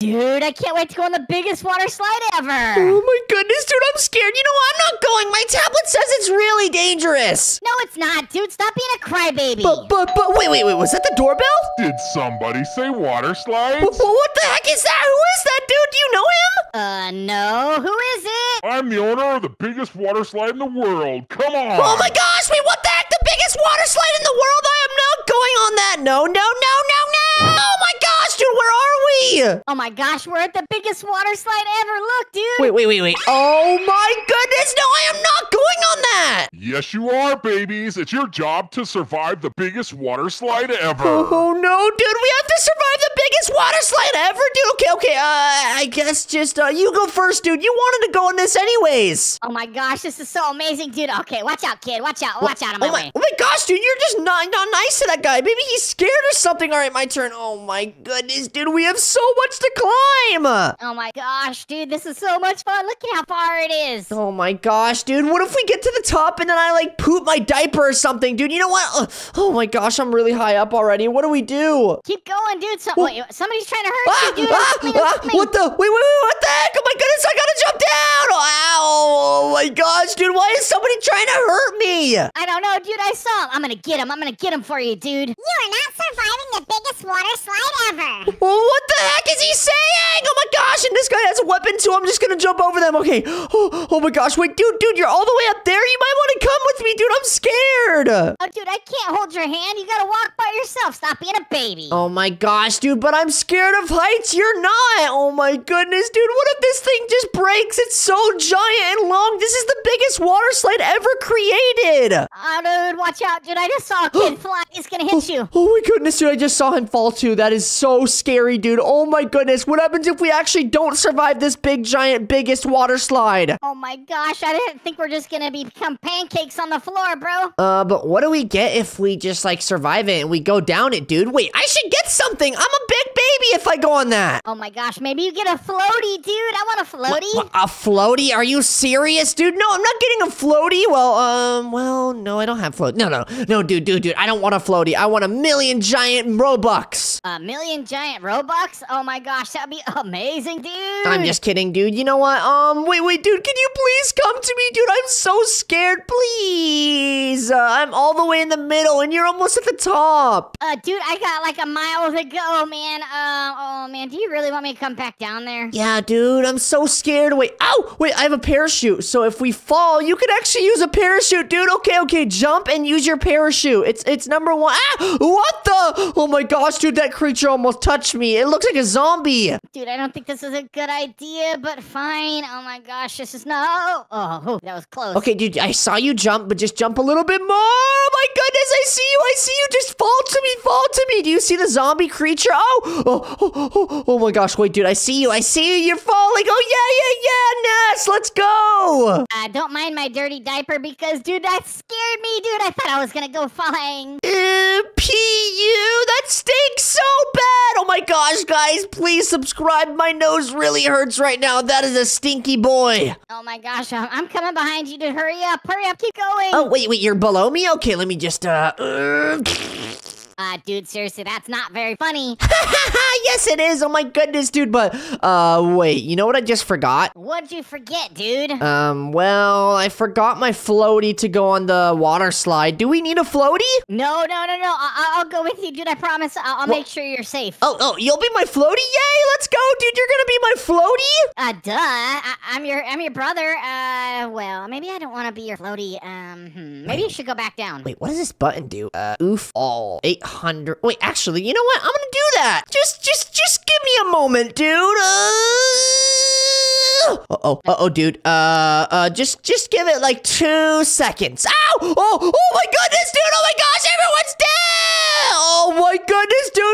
Dude, I can't wait to go on the biggest water slide ever. Oh my goodness, dude, I'm scared. You know what? I'm not going. My tablet says it's really dangerous. No, it's not, dude. Stop being a crybaby. But, but, but, wait, wait, wait. Was that the doorbell? Did somebody say water slides? Wh- What the heck is that? Who is that, dude? Do you know him? Uh, no. Who is it? I'm the owner of the biggest water slide in the world. Come on. Oh my gosh, wait, what the heck? The biggest water slide in the world? I am not going on that. No, no, no, no, no. Oh my gosh, dude, where are we? Oh my gosh, we're at the biggest water slide ever. Look, dude. Wait, wait, wait, wait. Oh my goodness, no, I am not going on that. Yes, you are, babies. It's your job to survive the biggest water slide ever. Oh no, dude, we have to survive the biggest water slide ever, dude. Okay, okay, uh, I guess just, uh, you go first, dude. You wanted to go on this anyways. Oh my gosh, this is so amazing, dude. Okay, watch out, kid. Watch out. Watch out of my oh my, way. oh my gosh, dude, you're just not, not nice to that guy. Maybe he's scared or something. All right, my turn. Oh my goodness, dude, we have so much to climb. Oh my gosh, dude, this is so much fun. Look at how far it is. Oh my gosh, dude. What if we get to the top and then I like poop my diaper or something, dude? You know what? Ugh. Oh my gosh, I'm really high up already. What do we do? Keep going, dude. So, wait, somebody's trying to hurt Ah, you, dude. ah, me, ah, me. what the? Wait, wait, wait, what the heck? Oh my goodness, I gotta jump down! Ow! Oh my gosh, dude, why is somebody trying to hurt me? I don't know, dude. I saw him. I'm gonna get him. I'm gonna get him for you, dude. You are not surviving the biggest water slide ever. Well, what the heck is he saying? Oh my gosh, and this guy has a weapon too. I'm just gonna jump over them. Okay. Oh, oh my gosh, wait, dude, dude, you're all the way up there. You might want to come with me, dude. I'm scared. Oh, dude, I can't hold your hand. You gotta walk by yourself. Stop being a baby. Oh my gosh, dude, but I'm scared of heights. You're not. Oh my goodness, dude. What if this thing just breaks? It's so giant and long. This is the biggest water slide ever created. Oh, dude, watch out, dude. I just saw a kid fly. He's gonna hit oh, you. Oh my goodness, dude. I just saw him fall too. That is so scary, dude. Oh my goodness. What happens if we actually don't survive this big, giant, biggest water slide? Oh my gosh, I didn't think we're just gonna become pancakes on the floor, bro. Uh, but what do we get if we just like survive it and we go down it, dude? Wait, I should get something. I'm a big baby if I go on that. Oh my gosh, maybe you get a floaty, dude. I want a floaty. What, a floaty? Are you serious, dude? No, I'm not getting a floaty. Well, um, well, no, I don't have float. No, no, no, dude, dude, dude. I don't want a floaty. I want a million giant Robux. A million giant Robux? Oh my gosh, that'd be amazing, dude. I'm just kidding, dude. You know what? Um, wait, wait, dude. Can you please come to me, dude? I'm so scared. Please. Uh, I'm all the way in the middle, and you're almost at the top. Uh, dude, I got like a mile to go, man. Uh, oh man, do you really want me to come back down there? Yeah, dude. I'm so scared. Wait. Ow. Wait. I have a parachute. So if we fall, you can actually use a parachute, dude. Okay. Okay. Jump and use your parachute. It's it's number one. Ah. What the? Oh my gosh, dude. That creature almost touched me. It looks like a zombie. Dude, I don't think this is a good idea, but fine. Oh my gosh, this is no. Oh, that was close. Okay, dude, I saw you jump, but just jump a little bit more. Oh my goodness, I see you. I see you. Just fall to me. Fall to me. Do you see the zombie creature? Oh, oh, oh, oh, oh my gosh. Wait, dude, I see you. I see you. You're falling. Oh, yeah, yeah, yeah. Ness, let's go. Uh, don't mind my dirty diaper because, dude, that scared me, dude. I thought I was gonna go flying. Uh, P.U. That stinks so bad. Oh my gosh, guys, please subscribe. My nose really hurts right now. That is a stinky boy. Oh my gosh, I'm, I'm coming behind you, dude. Hurry up, hurry up, keep going. Oh, wait, wait, you're below me? Okay, let me just, uh, uh Uh, dude, seriously, that's not very funny. yes, it is. Oh my goodness, dude. But uh, wait. You know what I just forgot? What'd you forget, dude? Um, well, I forgot my floaty to go on the water slide. Do we need a floaty? No, no, no, no. I- I'll go with you, dude. I promise. I'll, I'll make sure you're safe. Oh, oh, you'll be my floaty? Yay! Let's go, dude. You're gonna be my floaty? Uh, duh. I- I'm your, I'm your brother. Uh, well, maybe I don't want to be your floaty. Um, hmm. maybe you should go back down. Wait, what does this button do? Uh, oof all 800. Wait, actually, you know what? I'm gonna do that. Just, just, just give me a moment, dude. Uh oh, uh oh, dude. Uh, uh, just, just give it like two seconds. Ow! Oh, oh my goodness, dude! Oh my gosh, everyone's dead! Oh my goodness, dude.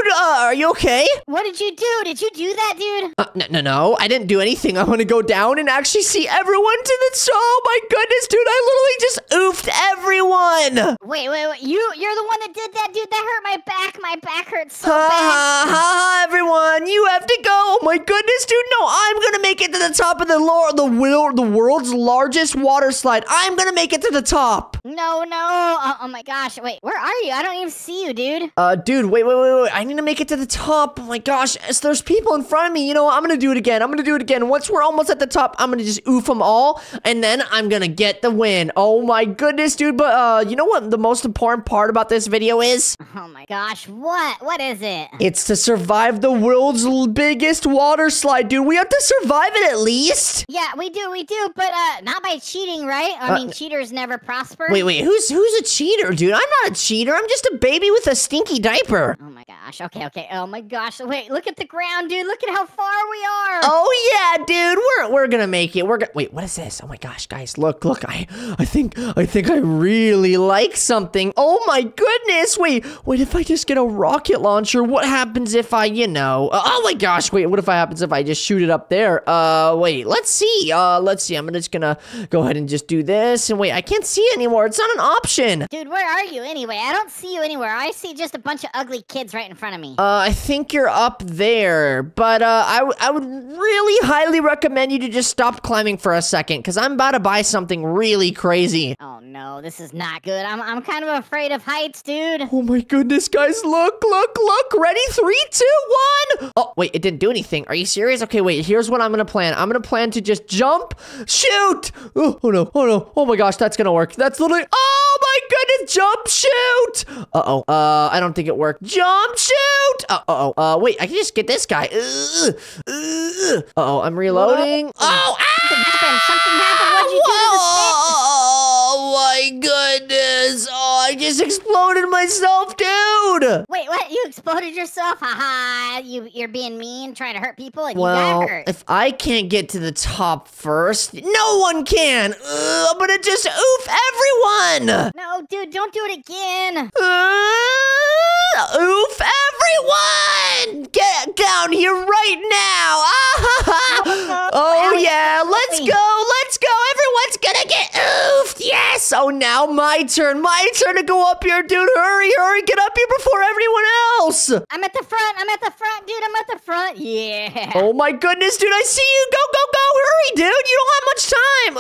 Are you okay? What did you do? Did you do that, dude? Uh, no, no, no. I didn't do anything. I'm gonna go down and actually see everyone to the. Oh my goodness, dude! I literally just oofed everyone. Wait, wait, wait. You, you're the one that did that, dude. That hurt my back. My back hurts so Ha bad. ha ha! Everyone, you have to go. Oh my goodness, dude! No, I'm gonna make it to the top of the lore, the will, the world's largest water slide. I'm gonna make it to the top. No, no. Oh, oh my gosh. Wait, where are you? I don't even see you, dude. Uh, dude, wait, wait, wait, wait. I need to make it to the top. Oh my gosh, as there's people in front of me. You know what? I'm gonna do it again. I'm gonna do it again. Once we're almost at the top, I'm gonna just oof them all, and then I'm gonna get the win. Oh my goodness, dude. But uh, you know what? The most important part about this video is Oh my gosh, what? What is it? it's to survive the world's biggest water slide, dude. We have to survive it at least. Yeah, we do, we do, but uh, not by cheating, right? I Uh, mean, cheaters never prosper. Wait, wait, who's who's a cheater, dude? I'm not a cheater. I'm just a baby with a stinky diaper. Oh my gosh. Okay, okay. Oh my gosh. Wait, look at the ground, dude. Look at how far we are. Oh yeah, dude, we're we're gonna make it. We're gonna wait. What is this? Oh my gosh, guys, look, look. I I think I think I really like something. Oh my goodness. Wait, wait. If I just get a rocket launcher, what happens if I, you know? uh, oh my gosh. Wait, what if I happens if I just shoot it up there? Uh, wait. Let's see. Uh, let's see. I'm just gonna go ahead and just do this. And wait, I can't see anymore. It's not an option. Dude, where are you anyway? I don't see you anywhere. I see just a bunch of ugly kids right in front of me. Uh, I think you're up there, but uh, I, I would really highly recommend you to just stop climbing for a second, because I'm about to buy something really crazy. oh no, this is not good. I'm, I'm kind of afraid of heights, dude. Oh my goodness, guys, look, look, look, ready? Three, two, one! Oh, wait, it didn't do anything. Are you serious? Okay, wait, here's what I'm gonna plan. I'm gonna plan to just jump, shoot! Oh, oh no, oh no, oh my gosh, that's gonna work. That's literally, oh my goodness, jump, shoot! Uh-oh, uh, I don't think it worked. Jump, shoot! Uh, uh-oh, uh, wait, I can just get this guy. Ugh, ugh. Uh-oh, I'm reloading. Oh, ah! Something happened. Something happened. What'd you do to the stick? Oh my goodness! Oh, I just exploded myself, dude! Wait, what? You exploded yourself? Haha. You, you're being mean, trying to hurt people, and you got hurt. if I can't get to the top first, no one can! Ugh, I'm gonna just oof everyone! No, dude, don't do it again. Uh, oof everyone! Get down here right now! Ah, oh Ellie, yeah, let's go, let's go! Everyone's gonna get oofed! Oh, now my turn, my turn to go up here, dude! Hurry, hurry, get up here before everyone else! I'm at the front. I'm at the front, dude. I'm at the front. Yeah. Oh my goodness, dude, I see you! Go, go, go! Hurry, dude! You don't have much time!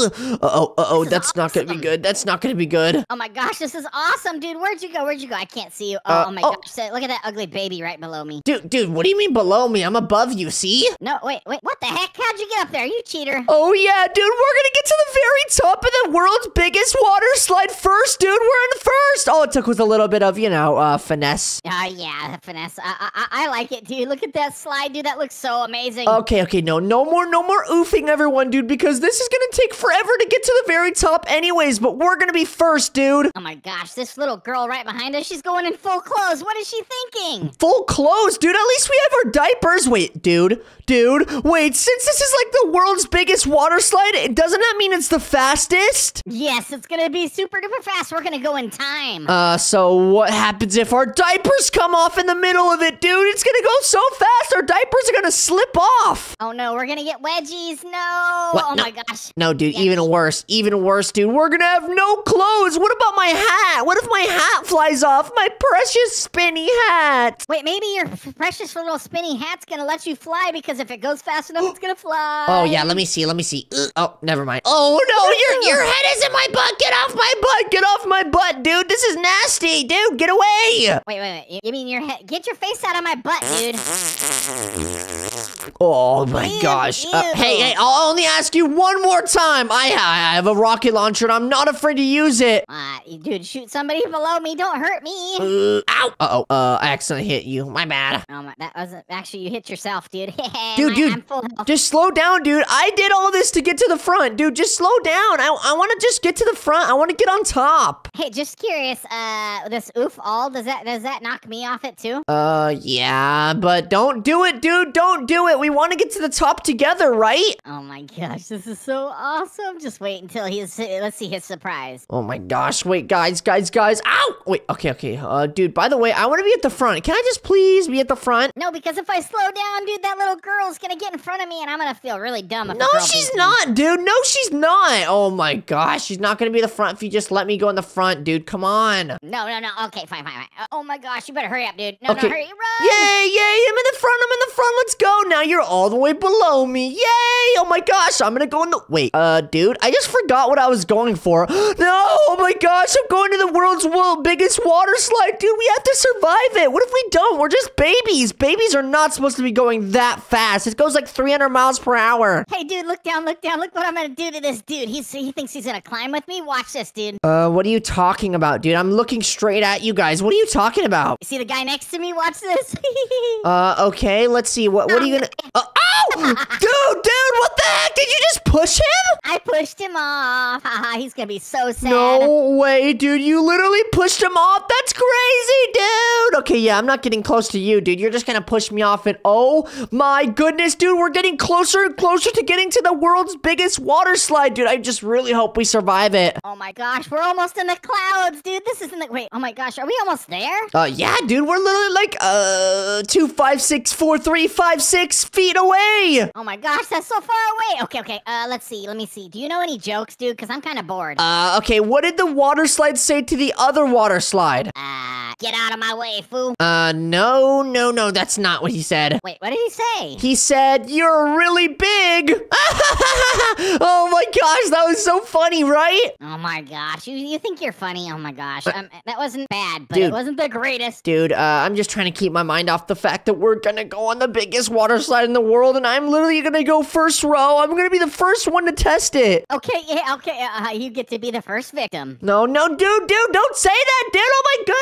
Uh oh, uh oh, that's not gonna be good. That's not gonna be good. Oh my gosh, this is awesome, dude. Where'd you go? Where'd you go? I can't see you. Oh, Uh, oh my oh. gosh. So- Look at that ugly baby right below me. Dude, dude, what do you mean below me? I'm above you, see? No, wait, wait. What the heck? How'd you get up there? You cheater. Oh yeah, dude, we're gonna get to the very top of the world's biggest water slide first, dude. We're in first. All it took was a little bit of, you know, uh, finesse. Oh yeah, finesse. I, I I like it, dude. Look at that slide, dude. That looks so amazing. Okay, okay, no, no more, no more oofing, everyone, dude, because this is gonna take forever to get to the very top, anyways. But we're gonna be first, dude. Oh my gosh, this little girl right behind us, she's going in full clothes. What is she thinking? Full clothes, dude. At least we have our diapers. Wait, dude, dude, wait. Since this is like the world's biggest water slide, it- doesn't that mean it's the fastest? Yes, it's gonna be super duper fast. We're gonna go in time. Uh, so what happens if our diapers come off in the middle of it, dude? It's gonna go so fast, our diapers are gonna slip off. oh no, we're gonna get wedgies. No. What? Oh No. my gosh. No, dude, Yeah. even worse, even worse, dude. We're gonna have no clothes. What about my hat? What if my hat flies off? My precious spinny hat. Wait, maybe your precious little spinny hat's gonna let you fly because if it goes fast enough, it's gonna fly. Oh yeah, let me see, let me see. Ugh, oh, never mind. Oh no, your your head is in my butt. Get off my butt. Get off my butt, dude. This is nasty, dude. Get away. Wait, wait, wait. You- You mean your head? Get your face out of my butt, dude. Oh my Ew, gosh. Uh, hey, hey, I'll only ask you one more time. I, I have a rocket launcher and I'm not afraid to use it. Uh, you- dude, shoot somebody below me. Don't hurt me. Uh, ow. Uh-oh. Uh, I accidentally hit you. My bad. Oh my, that wasn't actually you hit yourself, dude. Dude, dude, I'm full health. Just slow down, dude. I did all this to get to the front. Dude, just slow down. I, I want to just get to the front. I want to get on top. Hey, just curious. Uh, this oof all does that does that knock me off it too? Uh, yeah, but don't do it, dude. Don't do it. We want to get to the top together, right? Oh my gosh, this is so awesome. Just wait until he's. Let's see his surprise. Oh my gosh. Wait, guys, guys, guys. Ow! Wait, okay, okay. Uh, dude, by the way, I want to be at the front. Can I just please be at the front? No, because if I slow down, dude, that little girl's gonna get in front of me, and I'm gonna feel really dumb. If No, she's beats me. not, dude. No, she's not. Oh my gosh. She's not going to be the front if you just let me go in the front, dude. Come on. No, no, no. Okay, fine, fine, fine. Oh my gosh, you better hurry up, dude. No, Okay. no, hurry, run. Yay, yay. I'm in the front. I'm in the front. let's go. Now you're all the way below me. Yay! Oh my gosh, I'm gonna go in the. Wait, uh, dude, I just forgot what I was going for. no! Oh my gosh, I'm going to the world's world biggest water slide, dude. We have to survive it. What if we don't? We're just babies. Babies are not supposed to be going that fast. It goes like 300 miles per hour. Hey, dude, look down, look down. Look what I'm gonna do to this dude. He's he thinks he's gonna climb with me. Watch this, dude. Uh, what are you talking about, dude? I'm looking straight at you guys. What are you talking about? You see the guy next to me? Watch this. Uh, okay, let's see. What what are you gonna? Uh, ow! dude, dude, what the heck? Did you just push him? I pushed him off. Haha, he's gonna be so sad. No way, dude. You literally pushed him off. That's crazy, dude. Okay, yeah, I'm not getting close to you, dude. You're just gonna push me off, and oh my goodness, dude, we're getting closer and closer to getting to the world's biggest water slide, dude. I just really hope we survive it. Oh my gosh, we're almost in the clouds, dude. This isn't the wait. Oh my gosh, are we almost there? Uh, yeah, dude, we're literally like uh two, five, six, four, three, five, six feet away. Oh my gosh, that's so far away. Okay, okay. Uh, let's see. Let me see. Do you know any jokes, dude? Cause I'm kind of bored. Uh, okay, what did the water slide say to the other water slide? Uh, get out of my way, fool. Uh, no, no, no, that's not what he said. Wait, what did he say? He said, You're really big. oh my gosh, that was so funny, right? Oh my gosh, you you think you're funny? Oh my gosh, um, that wasn't bad, but Dude. it wasn't the greatest. Dude, uh, I'm just trying to keep my mind off the fact that we're gonna go on the biggest water slide in the world, and I'm literally gonna go first row. I'm gonna be the first one to test it. Okay, yeah, okay. Uh, you get to be the first victim. No, no, dude, dude, don't say that, dude. Oh my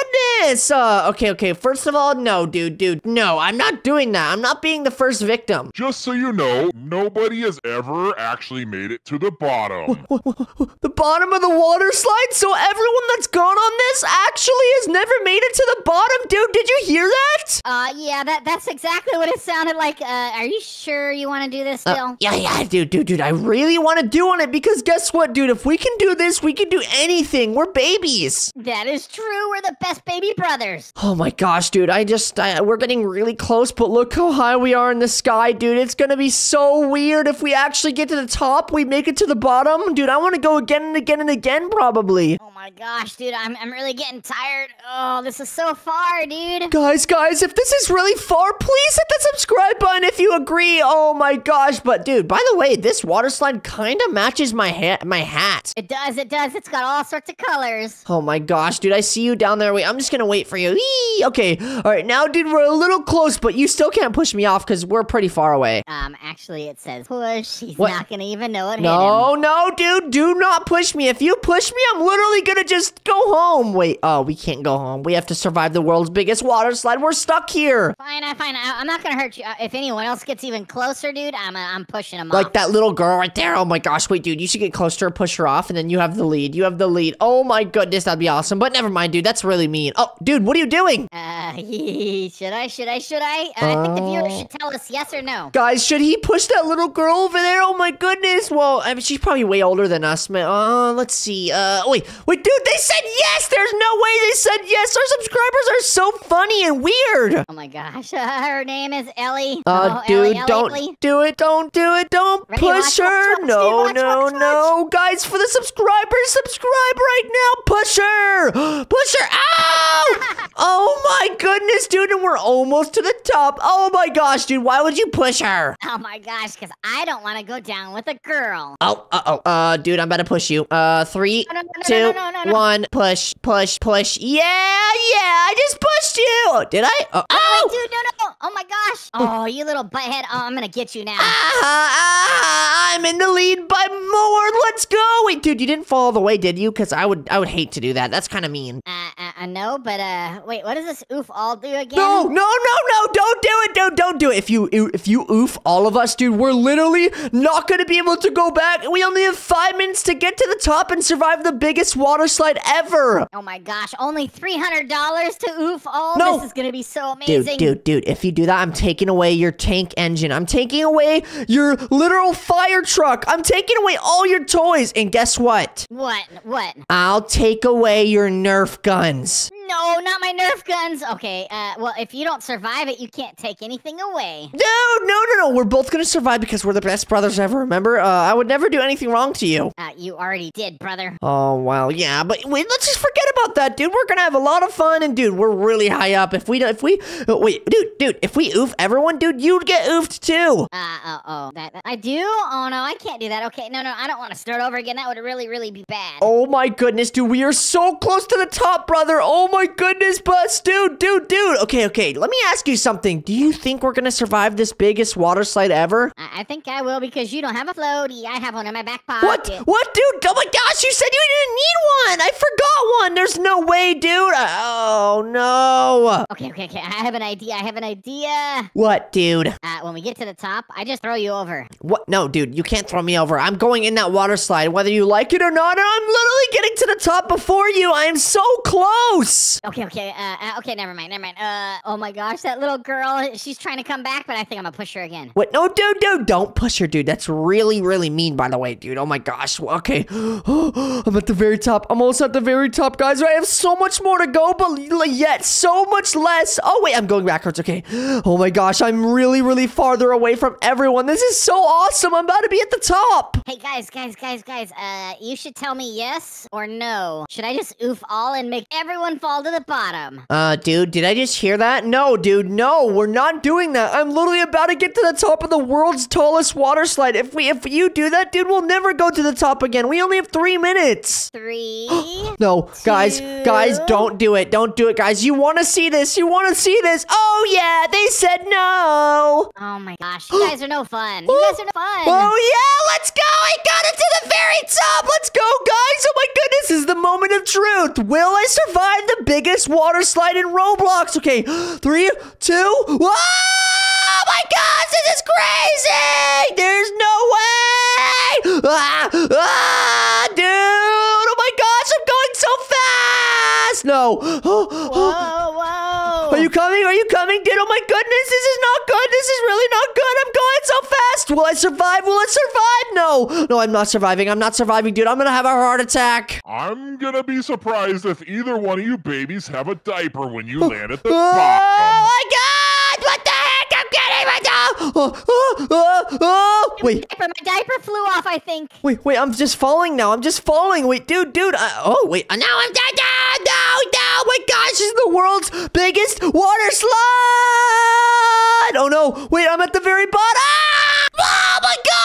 goodness. Uh, okay, okay. First of all, no, dude, dude, no, I'm not doing that. I'm not being the first victim. Just so you know, nobody has ever actually made it to the bottom. The bottom of the water slide? So everyone that's gone on this actually has never made it to the bottom? Dude, did you hear that? Uh, yeah, that that's exactly what it sounded like. Uh, are you sure you want to do this still? Uh, yeah, yeah, dude, dude, dude. I really want to do on it because guess what, dude? If we can do this, we can do anything. We're babies. That is true. We're the best baby brothers. Oh my gosh, dude. I just, I, we're getting really close, but look how high we are in the sky, dude. It's gonna be so weird if we actually get to the top, we make it to the bottom. Dude, I want to go again and again and again, probably. Oh my gosh, dude, I'm I'm really getting tired. Oh, this is so far, dude. Guys, guys, if this is really far, please hit the subscribe button if you agree. Oh my gosh, but dude, by the way, this water slide kind of matches my hat, my hat. It does, it does. It's got all sorts of colors. Oh my gosh, dude, I see you down there. Wait, I'm just gonna wait for you. Eee! Okay, all right, now, dude, we're a little close, but you still can't push me off because we're pretty far away. Um, actually, it says push. He's What? not gonna even know it. No, no, dude, do not push me. If you push me, I'm literally gonna just go home. Wait, oh, we can't go home. We have to survive the world's biggest water slide. We're stuck here. Fine, I fine. I, I'm not gonna hurt you. Uh, if anyone else gets even closer, dude, I'm uh, I'm pushing him Like off. that little girl right there. Oh my gosh, wait, dude, you should get closer and push her off, and then you have the lead. You have the lead. Oh my goodness, that'd be awesome. But never mind, dude, that's really mean. Oh, dude, what are you doing? Uh, should I? Should I? Should I? Uh, I think the viewers Oh. should tell us yes or no. Guys, should he push that little girl over there? Oh my goodness. Well, I mean, she's probably way older than us, man. Uh, let's see. Uh, wait, wait, dude, they said yes. There's no way they said yes. Our subscribers are so funny and weird. Oh my gosh, uh, her name is Ellie. Uh, oh, dude, Ellie, Ellie, don't Ellie. do it. Don't do it. Don't Ready, push watch, her. watch, no, watch, no, watch, no. Guys, for the subscribers, subscribe right now. Push her. push her. Ow! oh my goodness, dude, and we're almost to the top. Oh my gosh, dude, why would you push her? Oh my gosh, because I don't want to go down with a girl. Oh, uh oh, uh, dude, I'm about to push you. Uh, three, No, no, no, no, two, no, no, one, push, push, push. Yeah, yeah, I just pushed you. Oh, did I? Oh, Oh, ow! dude, no, no. Oh my gosh. Oh, you little butthead. Oh, I'm gonna get you now. Ah, ah, I'm in the lead by more. Let's go. Wait, dude, you didn't fall all the way, did you? Because I would, I would hate to do that. That's kind of mean. Uh, uh, uh, no, but uh, wait, what does this oof all do again? No, no, no, no! Don't do it! Don't, don't do it! If you, if you oof all of us, dude, we're literally not gonna be able to go back. We only have five minutes to get to the top and survive the biggest water slide ever. Oh my gosh, only three hundred dollars to oof all. No. This is gonna be so amazing. Dude, dude, dude, if you do that, I'm taking away your tank engine. I'm taking away your literal fire truck. I'm taking away all your toys. And guess what? What? What? I'll take away your Nerf guns. No, not my Nerf guns. Okay, uh, well, if you don't survive it, you can't take anything away. No, no, no, no. We're both gonna survive because we're the best brothers ever. Remember? Uh, I would never do anything wrong to you. Uh, you already did, brother. Oh well, yeah, but wait, let's just forget about that, dude. We're gonna have a lot of fun, and dude, we're really high up. If we, if we, oh, wait, dude, dude, if we oof everyone, dude, you'd get oofed too. Uh, oh, oh, that, that- I do? Oh, no, I can't do that. Okay, no, no, I don't want to start over again. That would really, really be bad. Oh my goodness, dude, we are so close to the top, brother. Oh my goodness, bus, dude, dude, dude. Okay, okay, let me ask you something. Do you think we're gonna survive this biggest water slide ever? I, I think I will because you don't have a floaty. I have one in my back pocket. What? What, dude? Oh my gosh, you said you didn't need one. I forgot one. There's no way, dude. Oh no. Okay, okay, okay. I have an idea. I have an idea. What, dude? Uh, when we get to the top, I just throw you over. What? No, dude, you can't throw me over. I'm going in that water slide, whether you like it or not. And I'm literally getting to the top before you. I am so close. Okay, okay, uh, uh, okay, never mind, never mind. Uh, oh my gosh, that little girl, she's trying to come back, but I think I'm gonna push her again. What? No, dude, dude, don't push her, dude. That's really, really mean, by the way, dude. Oh my gosh. Okay. I'm at the very top. I'm almost at the very top, guys. I have so much more to go, but yet so much less. Oh, wait, I'm going backwards. Okay. Oh my gosh, I'm really, really farther away from everyone. This is so awesome. I'm about to be at the top. Hey guys, guys, guys, guys, uh, you should tell me yes or no. Should I just oof all and make everyone fall to the bottom? Uh, dude, did I just hear that? No, dude, no, we're not doing that. I'm literally about to get to the top of the world's tallest water slide. If we, if you do that, dude, we'll never go to the top again. We only have three minutes. Three. No, guys, guys, don't do it. Don't do it, guys. You want to see this? You want to see this? Oh yeah, they said no. Oh my gosh, you guys are no fun. You guys are no fun. Oh yeah, let's go. I got it to the very top. Let's go, guys. Oh my goodness, this is the moment of truth. Will I survive the biggest water slide in Roblox? Okay, three, two. Whoa! Oh my gosh, this is crazy. There's no way. Ah, ah, dude. Oh my gosh, I'm going so fast. No. Whoa, whoa. Are you coming? Are you coming, dude? Oh my goodness, this is not good. This is really not good. I'm going so fast. Will I survive? Will I survive? No. No, I'm not surviving. I'm not surviving, dude. I'm gonna have a heart attack. I'm gonna be surprised if either one of you babies have a diaper when you land at the Oh my god! What the heck? I'm getting my dog! Oh, oh, oh, oh. Wait, Diaper, my diaper flew off, I think. wait, wait, I'm just falling now. I'm just falling. Wait, dude, dude. I, oh, wait. Uh, now I'm dead. No, no, no. Oh my gosh, this is the world's biggest water slide. Oh no. Wait, I'm at the very bottom. Oh my gosh,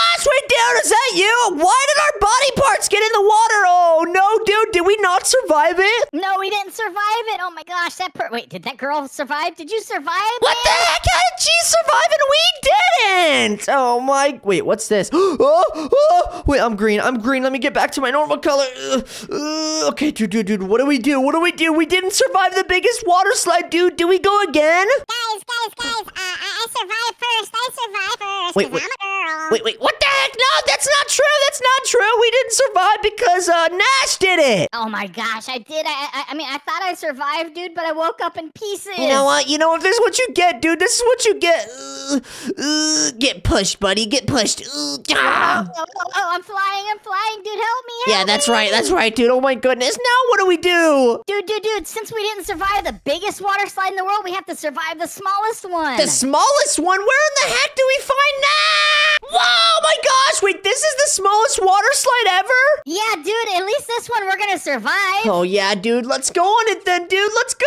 dude, is that you? Why did our body parts get in the water? Oh no, dude, did we not survive it? No, we didn't survive it. Oh my gosh, that per- wait, did that girl survive? Did you survive? What the heck? How did she survive and we didn't? Oh my! Wait, what's this? Oh, oh, wait, I'm green. I'm green. Let me get back to my normal color. Ugh, ugh. okay, dude, dude, dude. What do we do? What do we do? We didn't survive the biggest water slide, dude. Do we go again? Guys, guys, guys, uh, I, I survived first. I survived first. Wait, wait. I'm a girl. Wait, wait. What the heck? No, that's not true. That's not true. We didn't survive because uh, Nash did it. Oh my gosh, I did. I, I, I mean, I thought I survived, dude, but I woke up in pieces. You know what? You know what? This is what you get, dude. This is what you get. Uh, uh, get pushed, buddy. Get pushed. Ah. Oh, oh, oh, I'm flying, I'm flying, dude. Help me. Yeah, that's me. right. That's right, dude. Oh my goodness. Now what do we do? Dude, dude, dude, since we didn't survive the biggest water slide in the world, we have to survive the smallest one. The smallest one? Where in the heck do we find my gosh. Wait, this is the smallest water slide ever? yeah, dude, at least this one we're gonna survive. Oh, yeah, dude. Let's go on it then, dude. Let's go.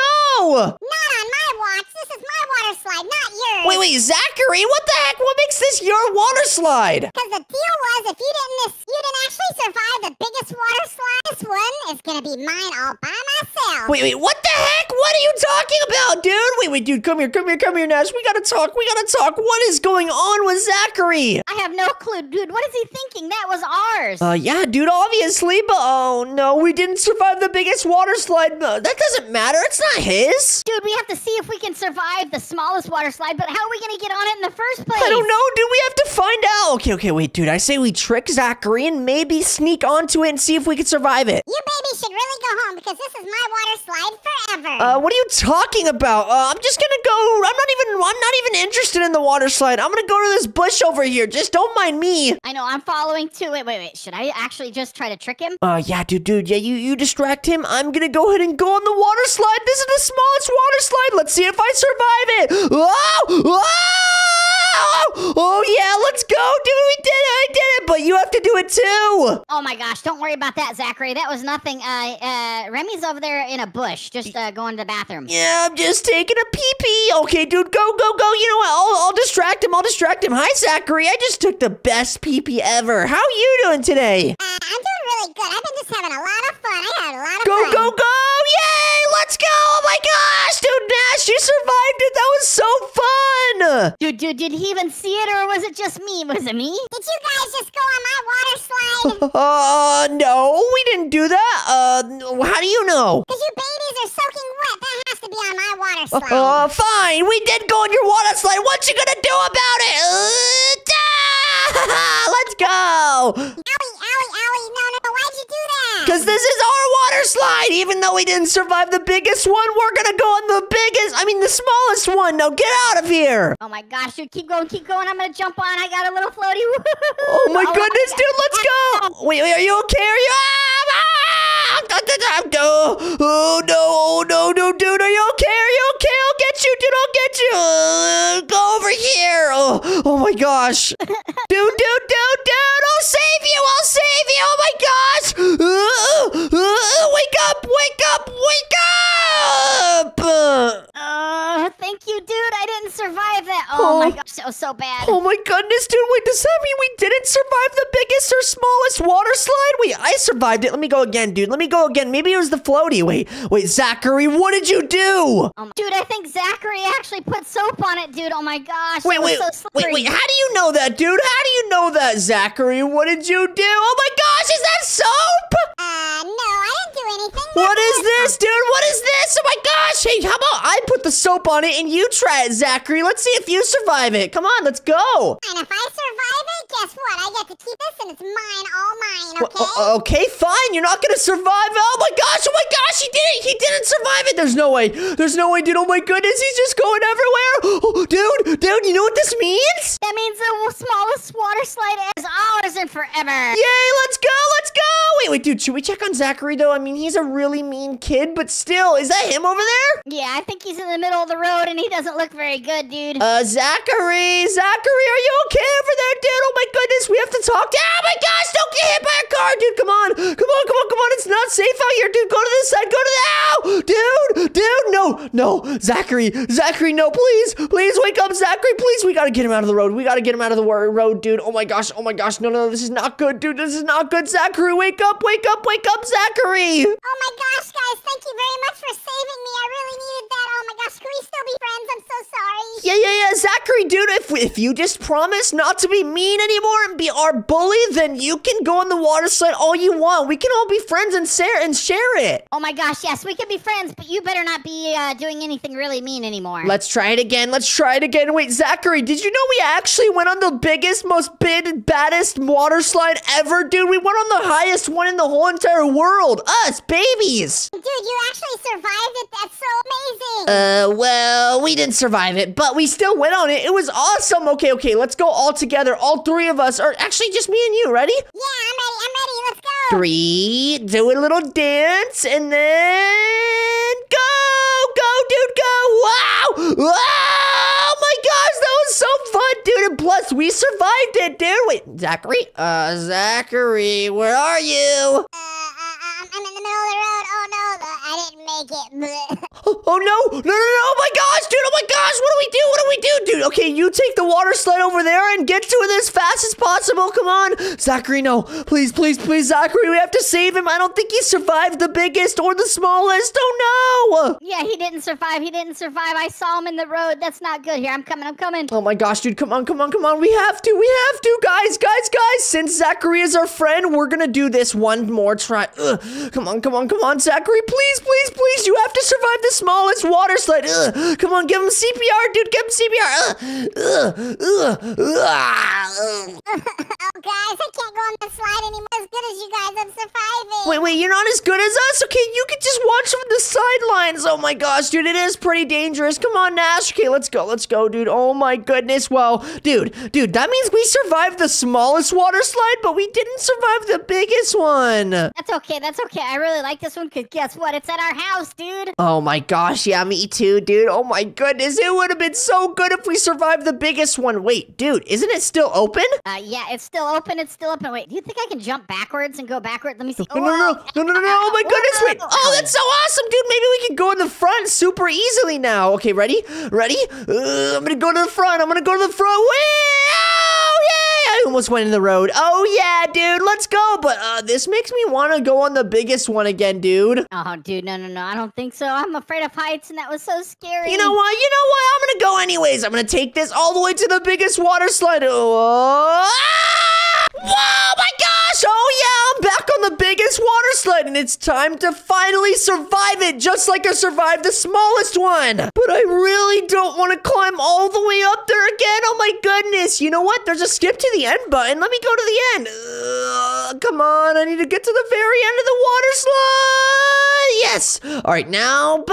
Not on my watch. This is my water slide, not yours. Wait, wait, Zachary, what the heck? What makes this your water slide? Because the deal was, if you didn't, you didn't actually survive the biggest water slide, this one is gonna be mine all by myself. Wait, wait, what the heck? What are you talking about, dude? Wait, wait, dude, come here, come here, come here, Nash. We gotta talk, we gotta talk. What is going on with Zachary? I have no clue, dude. What is he thinking? That was ours. Uh, yeah, dude, obviously, but oh no, we didn't survive the biggest water slide. Uh, that doesn't matter, it's not his. dude, we have to see if we can survive the smallest water slide, but how are we gonna get on it in the first place? I don't know, dude, we have to find out. Okay, okay, wait, dude, I say we trick Zachary and maybe sneak onto it and see if we can survive it. You baby should really go home because this is my water slide forever. Uh, what are you talking about? Uh, I'm just gonna go. I'm not even. I'm not even interested in the water slide. I'm gonna go to this bush over here. Just don't mind me. I know. I'm following too. Wait, wait, wait. Should I actually just try to trick him? Uh, yeah, dude, dude, yeah, you, you distract him. I'm gonna go ahead and go on the water slide. This is the smallest water slide. Let's see if I survive it. Oh, oh, oh yeah, let's go, dude. We did it. I did it. But you have to do it too. Oh my gosh! Don't worry about that, Zachary. That was nothing. Uh, uh, Remi's over there in a bush, just uh, going to the bathroom. Yeah, I'm just taking a pee pee. Okay, dude, go, go, go. You know what? I'll, I'll distract him. I'll distract him. Hi, Zachary. I just took the best pee pee ever. How are you doing today? Uh, I'm doing really good. I've been just having a lot of fun. I had a lot of Go, fun. Go, go, go! Yay! Let's go! Oh my gosh, dude, Nash, you survived it. That was so fun. Dude, dude, did he even see it, or was it just me? Was it me? Did you guys just go on my water slide? Uh, no, we didn't do that. Uh, how do you know? Because you babies are soaking wet. That has to be on my water slide. Uh, fine. We did go on your water slide. What you gonna do about it? Uh, Let's go. Owie, owie, owie. No, no, no. Why'd you do that? Cause this is our water slide. Even though we didn't survive the biggest one, we're gonna go on the biggest. I mean, the smallest one. Now get out of here. Oh my gosh, dude, keep going, keep going. I'm gonna jump on. I got a little floaty. Oh my goodness, dude, let's go! Wait, wait, are you okay? Are you? Ah, ah, da, da. Oh no, oh no, no, dude, are you okay? Are you okay? I'll get you, dude, I'll get you. Uh, go over here. Oh, oh my gosh, dude, dude, dude, dude, I'll save you. I'll save you. Oh my gosh! Uh, uh, wake up, wake up, wake up! Uh, Oh, thank you, dude. I didn't survive that. Oh, Oh. my gosh, that was so bad. Oh my goodness, dude. Wait, does that mean we didn't survive the biggest or smallest water slide? Wait, I survived it. Let me go again, dude. Let me go again. Maybe it was the floaty. Wait, wait, Zachary, what did you do? Oh my- dude, I think Zachary actually put soap on it, dude. Oh my gosh. Wait, wait, so wait, wait. How do you know that, dude? How do you know that, Zachary? What did you do? Oh my gosh, is that soap? Uh, no, I didn't do anything. What That's is this, dude? What is this? Oh my gosh. Hey, how about I put the soap on it and you try it, Zachary? Let's see if you survive it. Come on, let's go. And if I survive it, guess what? I get to keep this and it's mine, all mine, okay? o- okay, fine. You're not gonna survive. Oh my gosh! Oh my gosh! He did it! He didn't survive it. There's no way. There's no way, dude. Oh my goodness! He's just going everywhere. Oh, dude, dude. You know what this means? That means the smallest water slide is ours and forever. Yay! Let's go! Let's go! Wait, wait, dude. Should we check on Zachary though? I mean, he's a really mean kid, but still, is that him over there? Yeah, I think he's in the middle of the road and he doesn't look very good, dude. Uh, Zachary, Zachary, are you okay over there, dude? Oh my goodness, we have to talk. to- Oh my gosh, don't get hit by a car, dude. Come on, come on, come on, come on. It's not safe out here, dude. Go to this side. Go to the ow, dude, dude. No, no, Zachary, Zachary, no, please, please wake up, Zachary, please. We gotta get him out of the road. We gotta get him out of the road, dude. Oh my gosh, oh my gosh, no, no, this is not good, dude. This is not good, Zachary. Wake up, wake up, wake up, Zachary. Oh my gosh, guys, thank you very much for saving me. I really needed that. Oh my gosh, can we still be friends? I'm so sorry. Yeah, yeah, yeah, Zachary, dude. If if you just promise not to be mean anymore and be our bully, then you can go on the water slide all you want. We can all be friends and share and share it. Oh my gosh, yes, we can be friends, but you better not be uh, doing anything really mean anymore. Let's try it again. Let's try it again. Wait, Zachary, did you know we actually went on the biggest, most big, baddest water slide ever, dude? We went on the highest one in the whole entire world. Us, babies. Dude, you actually survived it. That's so amazing. Uh, well, we didn't survive it, but we still went on it. It was awesome. Okay, okay, let's go all together. All three of us, or actually just me and you. Ready? yeah, I'm ready. I'm ready. Let's go. Three, do a little dance, and then go, go, dude, go! Wow! Wow! Oh my gosh, that was so fun, dude. And plus, we survived it, dude. Wait, Zachary? Uh, Zachary, where are you? Uh, uh, I'm in the middle of the road. Oh no, I didn't make it. Oh, oh, no, no, no, no! Oh my gosh, dude! Oh my gosh! What do we do? What do we do, dude? Okay, you take the water slide over there and get to it as fast as possible. Come on, Zachary! No, please, please, please, Zachary! We have to save him. I don't think he survived the biggest or the smallest. Oh no! yeah, he didn't survive. He didn't survive. I saw him in the road. That's not good. Here, I'm coming. I'm coming. Oh my gosh, dude! Come on, come on, come on! We have to, we have to, guys, guys, guys! Since Zachary is our friend, we're gonna do this one more try. Ugh. Come on, come on, come on, Zachary! Please, please, please! You have to survive the smallest water slide. Ugh. Come on, give him CPR, dude! Give him CPR! Ugh. Ugh. Ugh. oh, guys, I can't go on the slide anymore. As good as you guys, I'm surviving. Wait, wait, you're not as good as us? Okay, you can just watch from the sidelines. Oh my gosh, dude, it is pretty dangerous. Come on, Nash. Okay, let's go, let's go, dude. Oh my goodness. Well, dude, dude, that means we survived the smallest water slide, but we didn't survive the biggest one. That's okay. That's okay. I really like this one because guess what? It's at our house, dude. Oh my gosh, yeah, me too, dude. Oh my goodness, it would have been so good if we survived the biggest one. Wait, dude, isn't it still open? Uh, yeah, it's still open. It's still open. Wait, do you think I can jump backwards and go backward? Let me see. No, no, no, no, no, no, no. Oh my goodness, wait. Oh, that's so awesome, dude. Maybe we can go in the front super easily now. Okay, ready? Ready? Uh, I'm gonna go to the front. I'm gonna go to the front. Wait! Almost went in the road. Oh, yeah, dude. Let's go. But uh, this makes me want to go on the biggest one again, dude. Oh, dude, no, no, no. I don't think so. I'm afraid of heights, and that was so scary. You know what? You know what? I'm gonna go anyways. I'm gonna take this all the way to the biggest water slide. Oh, ah! Whoa, my gosh! Oh yeah, I'm back on the biggest water slide, and it's time to finally survive it, just like I survived the smallest one. But I really don't want to climb all the way up there again. Oh my goodness! You know what? There's a skip to the end button. Let me go to the end. Ugh, come on, I need to get to the very end of the water slide. Yes. All right, now, boom.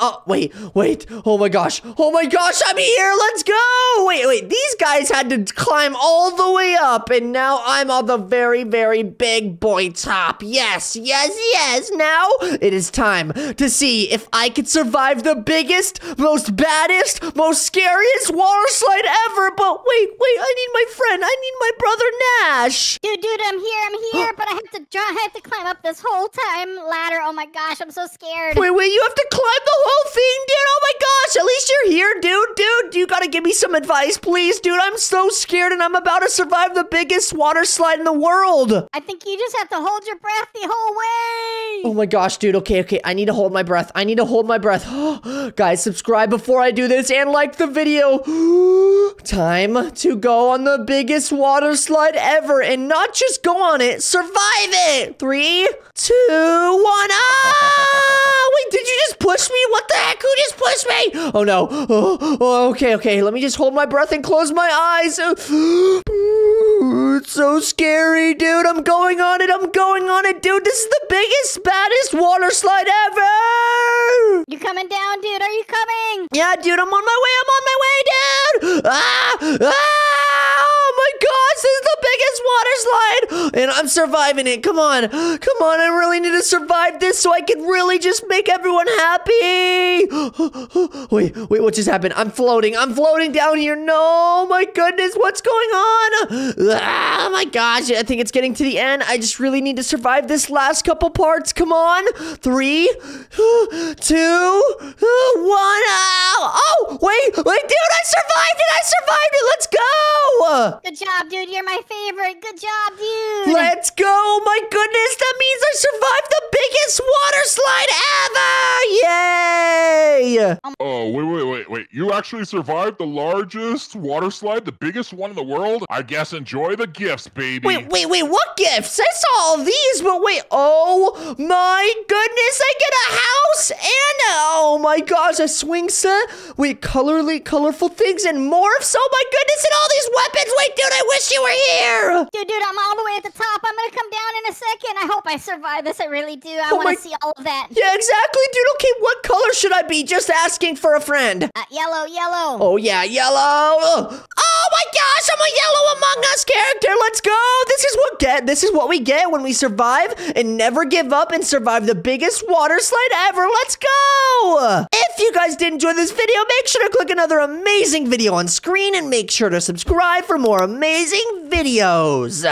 Oh wait, wait. Oh my gosh. Oh my gosh, I'm here. Let's go. Wait, wait. These guys had to climb all the way up, and now I'm on the very, very big boy top. Yes, yes, yes. Now it is time to see if I can survive the biggest, most baddest, most scariest water slide ever. But wait, wait. I need my friend. I need my brother Nash. Dude, dude, I'm here, I'm here, but I have to I have to climb up this whole time ladder. Oh my gosh, I'm so scared. Wait, wait, you have to climb the whole thing, dude. Oh my gosh, at least you're here, dude. Dude, you gotta give me some advice, please, dude. I'm so scared and I'm about to survive the biggest water slide in the world. I think you just have to hold your breath the whole way. Oh my gosh, dude. Okay, okay. I need to hold my breath. I need to hold my breath. Guys, subscribe before I do this and like the video. Time to go on the biggest water slide ever and not just go on it, survive it. Three, two, one. Ah! Wait, did you just push me? What the heck? Who just pushed me? Oh no. Oh, okay, okay. Let me just hold my breath and close my eyes. So scary, dude. I'm going on it. I'm going on it, dude. This is the biggest, baddest water slide ever. You coming down, dude? Are you coming? Yeah, dude, I'm on my way. I'm on my way, dude. Ah! Ah! Gosh, this is the biggest water slide. And I'm surviving it. Come on. Come on. I really need to survive this so I can really just make everyone happy. wait, wait, what just happened? I'm floating. I'm floating down here. No, my goodness. What's going on? Ah, my gosh. I think it's getting to the end. I just really need to survive this last couple parts. Come on. Three, two, one. Oh, wait, wait, dude. I survived it. I survived it. Let's go. Good job, dude. You're my favorite. Good job, dude. Let's go! Oh my goodness, that means I survived the biggest water slide ever! Yay! Oh, wait, wait, wait, wait. You actually survived the largest water slide, the biggest one in the world? I guess enjoy the gifts, baby. Wait, wait, wait, what gifts? I saw all these, but wait, oh my goodness, I get a house and a, oh my gosh, a swing set. Wait, colorly, colorful things and morphs. Oh my goodness, and all these weapons. Wait, dude, I wish you were here. Dude, dude, I'm all the way at the top. I'm gonna come down in a second. I hope I survive this. I really do. I Oh want my- to see all of that. Yeah, exactly, dude. Okay, what color should I be? Just asking for a friend. Uh, yellow, yellow. Oh yeah, yellow. Oh my gosh, I'm a yellow Among Us character. Let's go. This is what get. This is what we get when we survive and never give up and survive the biggest water slide ever. Let's go. If you guys did enjoy this video, make sure to click another amazing video on screen and make sure to subscribe for more amazing videos.